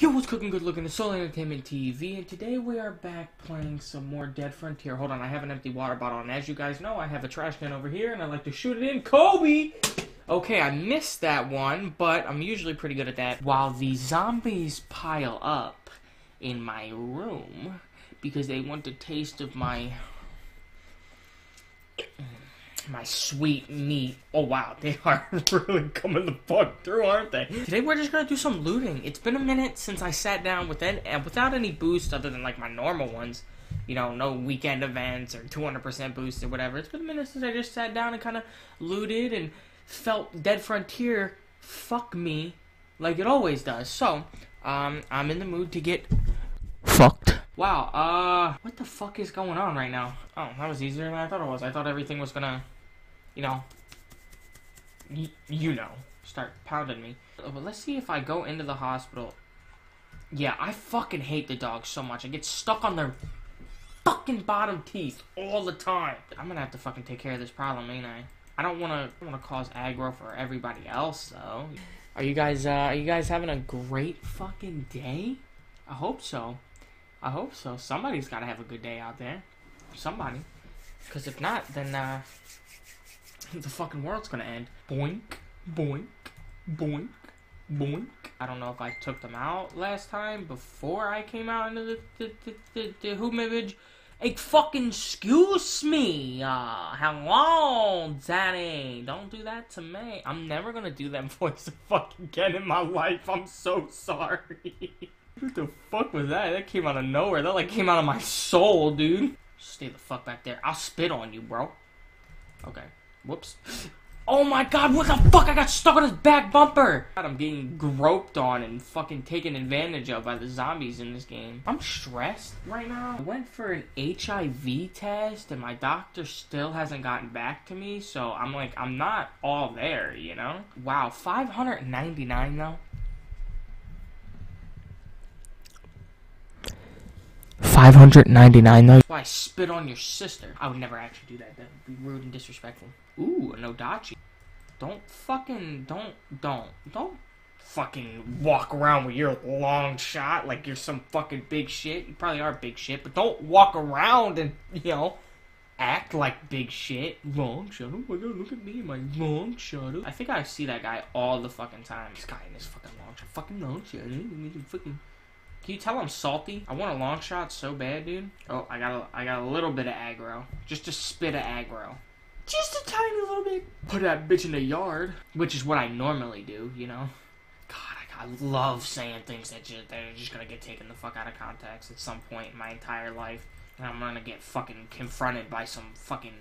Yo, what's cooking good looking? It's Solely Entertainment TV, and today we are back playing some more Dead Frontier. Hold on, I have an empty water bottle, and as you guys know, I have a trash can over here, and I like to shoot it in. Kobe! Okay, I missed that one, but I'm usually pretty good at that. While the zombies pile up in my room, because they want a taste of my my sweet meat. Oh wow, they are really coming the fuck through, aren't they? Today we're just gonna do some looting. It's been a minute since I sat down with any, without any boost other than like my normal ones. You know, no weekend events or 200% boost or whatever. It's been a minute since I just sat down and kind of looted and felt Dead Frontier fuck me like it always does. So, um, I'm in the mood to get fucked. Wow, uh, what the fuck is going on right now? Oh, that was easier than I thought it was. I thought everything was gonna, you know, you know, start pounding me. Uh, But let's see if I go into the hospital. Yeah, I fucking hate the dogs so much. I get stuck on their fucking bottom teeth all the time. I'm gonna have to fucking take care of this problem, ain't I? I don't wanna, I wanna cause aggro for everybody else, though. Are you guys, uh, are you guys having a great fucking day? I hope so. I hope so. Somebody's got to have a good day out there. Somebody. Because if not, then uh, the fucking world's gonna end. Boink, boink, boink, boink. I don't know if I took them out last time before I came out into the the the, the, the. Hey, fucking excuse me. Uh, hello, Danny. Don't do that to me. I'm never gonna do that voice fucking again in my life. I'm so sorry. What the fuck was that? That came out of nowhere. That like came out of my soul, dude. Stay the fuck back there. I'll spit on you, bro. Okay. Whoops. Oh my god, what the fuck? I got stuck on his back bumper! God, I'm getting groped on and fucking taken advantage of by the zombies in this game. I'm stressed right now. I went for an HIV test and my doctor still hasn't gotten back to me, so I'm like, I'm not all there, you know? Wow, 599 though? 599 though. Why spit on your sister? I would never actually do that. That would be rude and disrespectful. Ooh, an Odachi. Don't fucking don't don't don't fucking walk around with your long shot like you're some fucking big shit. You probably are big shit, but don't walk around and you know act like big shit. Long shot. Oh my god, look at me, my long shot. I think I see that guy all the fucking time. This guy in his fucking long shot. Fucking long shot. Fucking. Can you tell I'm salty? I want a long shot so bad, dude. Oh, I got a, I got a little bit of aggro. Just a spit of aggro. Just a tiny little bit. Put that bitch in the yard, which is what I normally do, you know. God, I, I love saying things that just, that are just gonna get taken the fuck out of context at some point in my entire life, and I'm gonna get fucking confronted by some fucking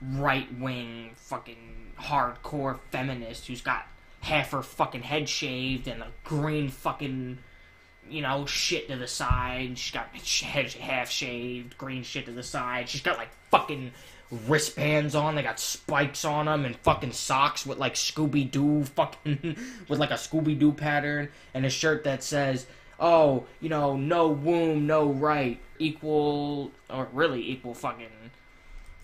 right wing fucking hardcore feminist who's got half her fucking head shaved and a green fucking you know, shit to the side. She's got half shaved, green shit to the side. She's got like fucking wristbands on. They got spikes on them and fucking socks with like Scooby Doo fucking with like a Scooby Doo pattern and a shirt that says, "Oh, you know, no womb, no right, equal or really equal fucking."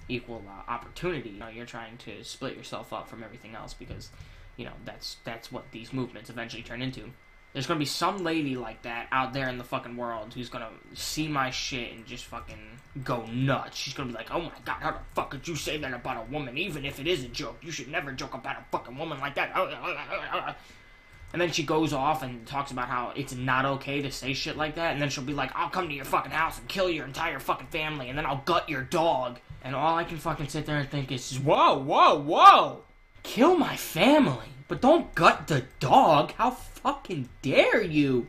equal uh, opportunity you know you're trying to split yourself up from everything else because you know that's that's what these movements eventually turn into there's gonna be some lady like that out there in the fucking world who's gonna see my shit and just fucking go nuts. She's gonna be like, oh my god, how the fuck could you say that about a woman? Even if it is a joke, you should never joke about a fucking woman like that. And then she goes off and talks about how it's not okay to say shit like that. And then she'll be like, I'll come to your fucking house and kill your entire fucking family. And then I'll gut your dog. And all I can fucking sit there and think is, whoa, whoa, whoa! Kill my family, but don't gut the dog. How fucking dare you?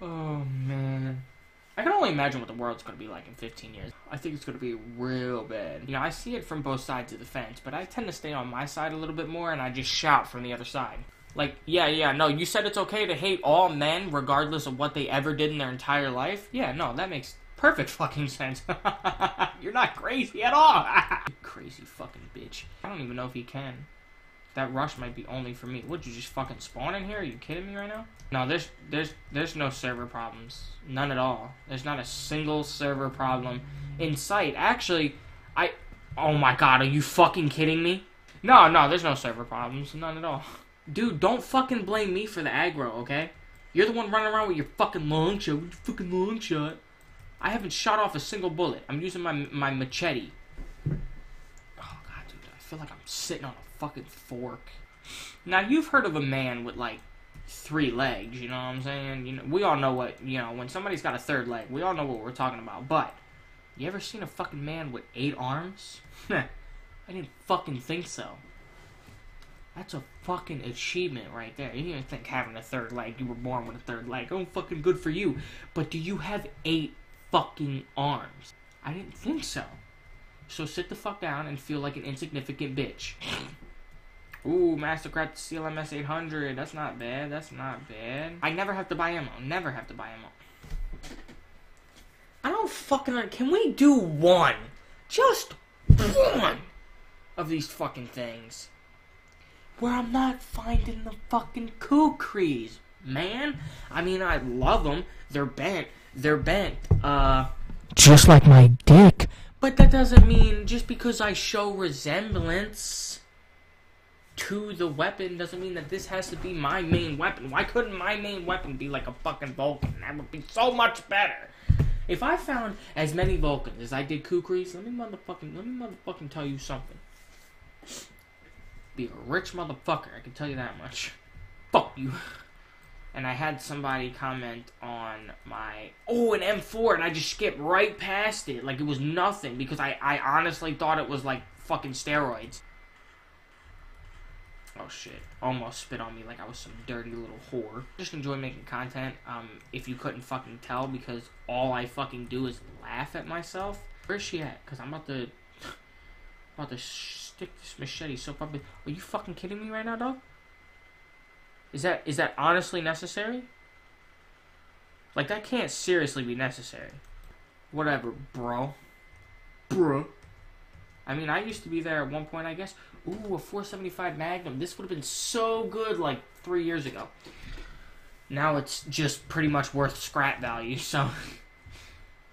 Oh man. I can only imagine what the world's to be like in 15 years. I think it's to be real bad. You know, I see it from both sides of the fence, but I tend to stay on my side a little bit more and I just shout from the other side. Like, yeah, yeah, no, you said it's okay to hate all men regardless of what they ever did in their entire life? Yeah, no, that makes perfect fucking sense. You're not crazy at all. crazy fucking bitch. I don't even know if he can. That rush might be only for me. Would you just fucking spawn in here? Are you kidding me right now? No, there's there's there's no server problems. None at all. There's not a single server problem in sight. Actually, I Oh my god, are you fucking kidding me? No, no, there's no server problems. None at all. Dude, don't fucking blame me for the aggro, okay? You're the one running around with your fucking long shot. With your fucking long shot. I haven't shot off a single bullet. I'm using my my machete. Oh god, dude, I feel like I'm sitting on a fucking fork. Now you've heard of a man with like three legs, you know what I'm saying? You know, we all know what you know when somebody's got a third leg. We all know what we're talking about. But you ever seen a fucking man with eight arms? I didn't fucking think so. That's a fucking achievement right there. You didn't think having a third leg, you were born with a third leg. Oh, fucking good for you. But do you have eight fucking arms? I didn't think so. So sit the fuck down and feel like an insignificant bitch. Ooh, Mastercraft CLMS 800. That's not bad. That's not bad. I never have to buy ammo. Never have to buy ammo. I don't fucking. Can we do one? Just one of these fucking things. Where I'm not finding the fucking kukris, man. I mean, I love them. They're bent. They're bent. Uh. Just like my dick. But that doesn't mean just because I show resemblance to the weapon doesn't mean that this has to be my main weapon. Why couldn't my main weapon be like a fucking Vulcan? That would be so much better. If I found as many Vulcans as I did Kukris, let me motherfucking let me motherfucking tell you something. Be a rich motherfucker, I can tell you that much. Fuck you. And I had somebody comment on my oh an M4 and I just skipped right past it like it was nothing because I, I honestly thought it was like fucking steroids. Oh shit. Almost spit on me like I was some dirty little whore. Just enjoy making content. Um, if you couldn't fucking tell because all I fucking do is laugh at myself. Where's she at? Cause I'm about to about to stick this machete so fucking Are you fucking kidding me right now, dog? Is that is that honestly necessary? Like that can't seriously be necessary. Whatever, bro. Bro. I mean, I used to be there at one point, I guess. Ooh, a 475 Magnum. This would have been so good like three years ago. Now it's just pretty much worth scrap value, so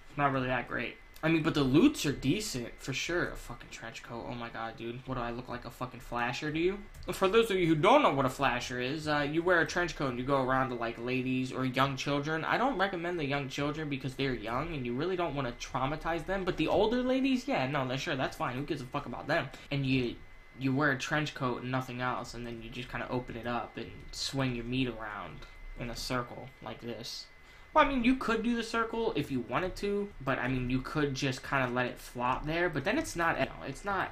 it's not really that great. I mean, but the loots are decent for sure. A fucking trench coat. Oh my god, dude. What do I look like? A fucking flasher to you? For those of you who don't know what a flasher is, uh, you wear a trench coat and you go around to like ladies or young children. I don't recommend the young children because they're young and you really don't want to traumatize them. But the older ladies, yeah, no, they're sure that's fine. Who gives a fuck about them? And you you wear a trench coat and nothing else, and then you just kind of open it up and swing your meat around in a circle like this. Well, I mean, you could do the circle if you wanted to, but I mean, you could just kind of let it flop there. But then it's not, you know, it's not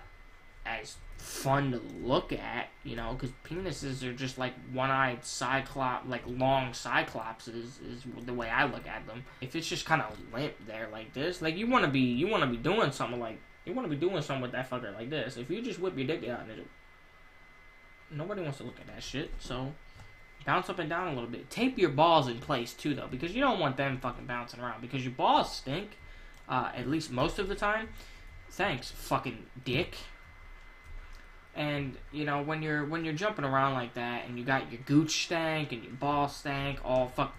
as fun to look at, you know, because penises are just like one-eyed cyclops, like long cyclops is, is the way I look at them. If it's just kind of limp there like this, like you want to be, you want to be doing something like, you want to be doing something with that fucker like this. If you just whip your dick out, it, nobody wants to look at that shit. So bounce up and down a little bit. Tape your balls in place too, though, because you don't want them fucking bouncing around because your balls stink. Uh, at least most of the time. Thanks, fucking dick. And you know when you're when you're jumping around like that, and you got your gooch stank and your ball stank, all fuck.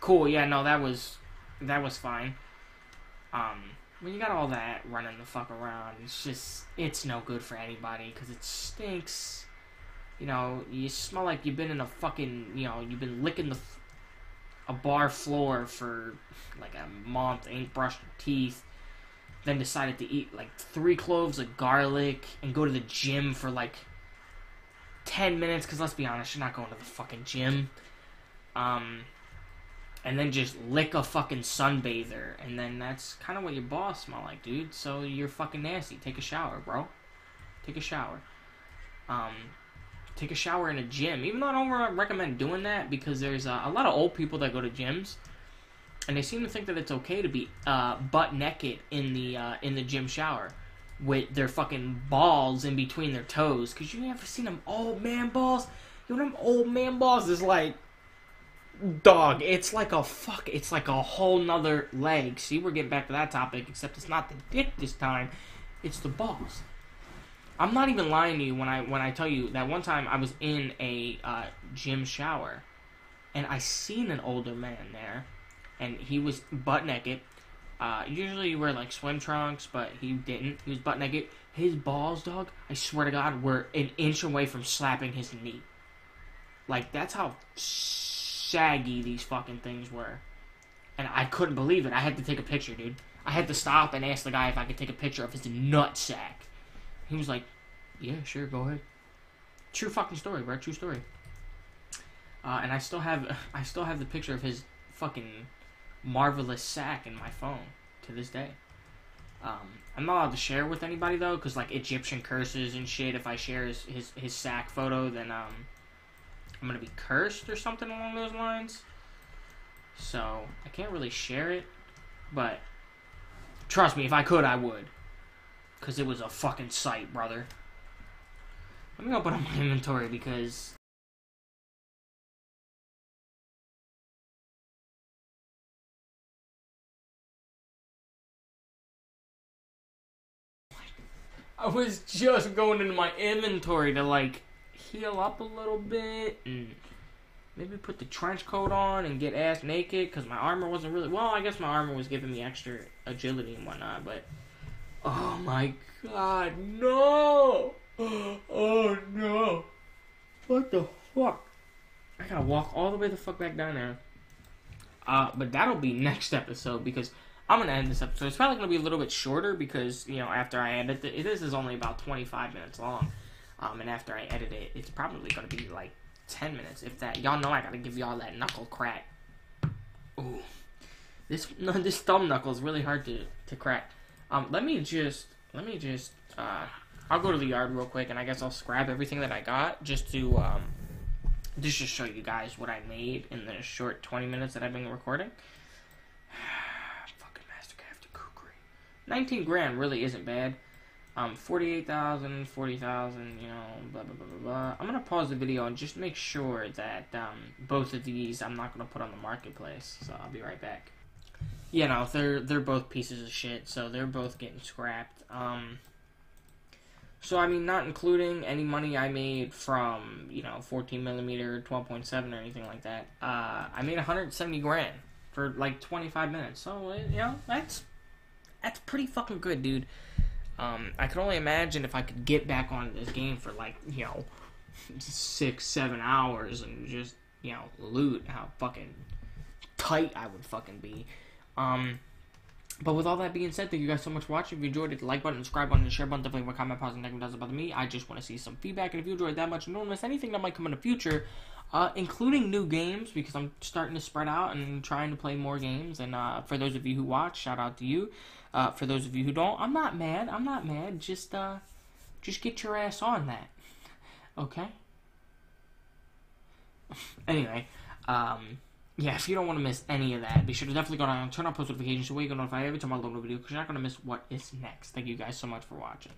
Cool, yeah, no, that was that was fine. Um, when you got all that running the fuck around, it's just it's no good for anybody because it stinks you know, you smell like you've been in a fucking, you know, you've been licking the a bar floor for like a month, ain't brushed your teeth, then decided to eat like three cloves of garlic and go to the gym for like 10 minutes, because let's be honest, you're not going to the fucking gym. Um, and then just lick a fucking sunbather, and then that's kind of what your balls smell like, dude. So you're fucking nasty. Take a shower, bro. Take a shower. Um, take a shower in a gym. Even though I don't recommend doing that because there's uh, a lot of old people that go to gyms, and they seem to think that it's okay to be uh, butt naked in the uh, in the gym shower with their fucking balls in between their toes. Cause you ever seen them old man balls? You know them old man balls is like dog. It's like a fuck. It's like a whole nother leg. See, we're getting back to that topic, except it's not the dick this time. It's the balls. I'm not even lying to you when I when I tell you that one time I was in a uh, gym shower, and I seen an older man there, and he was butt naked. Uh, usually you wear like swim trunks, but he didn't. He was butt naked, His balls, dog, I swear to God, were an inch away from slapping his knee. Like, that's how shaggy these fucking things were. And I couldn't believe it. I had to take a picture, dude. I had to stop and ask the guy if I could take a picture of his nut sack. He was like, yeah, sure, go ahead. True fucking story, bro. True story. Uh, and I still have, I still have the picture of his fucking marvelous sack in my phone to this day. Um, I'm not allowed to share with anybody though, because like Egyptian curses and shit. If I share his, his his sack photo, then um, I'm gonna be cursed or something along those lines. So I can't really share it, but trust me, if I could, I would, because it was a fucking sight, brother. Let me open up my inventory because I was just going into my inventory to like heal up a little bit and maybe put the trench coat on and get ass naked because my armor wasn't really well. I guess my armor was giving me extra agility and whatnot, but oh my god, no! Oh no! What the fuck? I gotta walk all the way the fuck back down there. Uh, but that'll be next episode because I'm gonna end this episode. It's probably gonna be a little bit shorter because you know after I edit it, this is only about 25 minutes long, um, and after I edit it, it's probably gonna be like 10 minutes, if that. Y'all know I gotta give y'all that knuckle crack. Ooh, this no, this thumb knuckle is really hard to to crack. Um, let me just let me just uh, I'll go to the yard real quick, and I guess I'll scrap everything that I got just to um, just to show you guys what I made in the short 20 minutes that I've been recording. Fucking Mastercraft kukri. 19 grand really isn't bad. Um, 48,000, 40,000, you know, blah, blah, blah, blah, blah. I'm going to pause the video and just make sure that um, both of these I'm not going to put on the marketplace. So I'll be right back. Yeah, know they're they're both pieces of shit, so they're both getting scrapped. Um, so I mean, not including any money I made from you know 14 millimeter, 12.7 or anything like that. Uh, I made 170 grand for like 25 minutes. So you know that's that's pretty fucking good, dude. Um, I can only imagine if I could get back on this game for like you know six, seven hours and just you know loot how fucking tight I would fucking be. Um, but with all that being said, thank you guys so much for watching. If you enjoyed it, like button, subscribe button, and share button, definitely leave a comment, and negative doesn't bother me. I just want to see some feedback, and if you enjoyed that much don't miss anything that might come in the future, uh, including new games, because I'm starting to spread out and trying to play more games. And uh, for those of you who watch, shout out to you. Uh, for those of you who don't, I'm not mad. I'm not mad. Just uh, just get your ass on that. Okay. anyway, um, yeah, if you don't want to miss any of that, be sure to definitely go down and turn on post notifications so you get notified every time I load a video because you're not going to miss what is next. Thank you guys so much for watching.